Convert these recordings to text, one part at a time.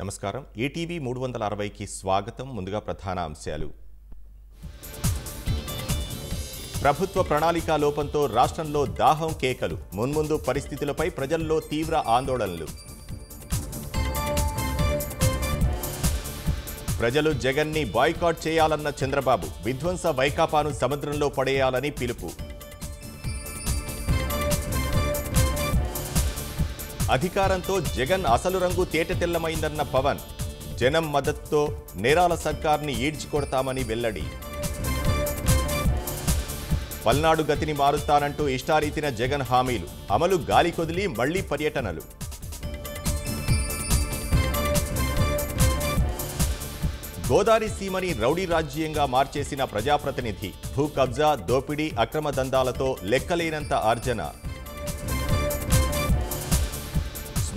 నమస్కారం. ఏటీవీ మూడు వందల అరవైకి స్వాగతం. ముందుగా ప్రధాన అంశాలు. ప్రభుత్వ ప్రణాళికా లోపంతో రాష్ట్రంలో దాహం కేకలు. మున్ముందు పరిస్థితులపై ప్రజల్లో తీవ్ర ఆందోళనలు. ప్రజలు జగన్ని బాయ్కాట్ చేయాలన్న చంద్రబాబు విధ్వంస వైకాపాను సముద్రంలో పడేయాలని పిలుపు. అధికారంతో జగన్ అసలు రంగు తేటతెల్లమైందన్న పవన్. జనం మద్దతుతో నేరాల సర్కార్ని ఈడ్చికొడతామని వెల్లడి. పల్నాడు గతిని మారుస్తానంటూ ఇష్టారీతిన జగన్ హామీలు. అమలు గాలి కొదిలి మళ్ళీ పర్యటనలు. గోదావరి సీమని రౌడీ రాజ్యంగా మార్చేసిన ప్రజాప్రతినిధి భూ కబ్జా దోపిడీ అక్రమ దందాలతో లెక్కలేనంత ఆర్జన.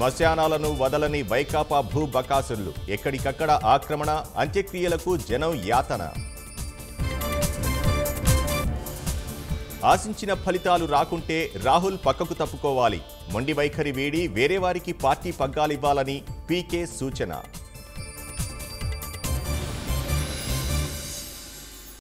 శ్మశానాలను వదలని వైకాపా భూ బకాసులు ఎక్కడికక్కడ ఆక్రమణ అంత్యక్రియలకు జనం యాతన. ఆశించిన ఫలితాలు రాకుంటే రాహుల్ పక్కకు తప్పుకోవాలి. మొండి వైఖరి వీడి వేరే వారికి పార్టీ పగ్గాలివ్వాలని పీకే సూచన.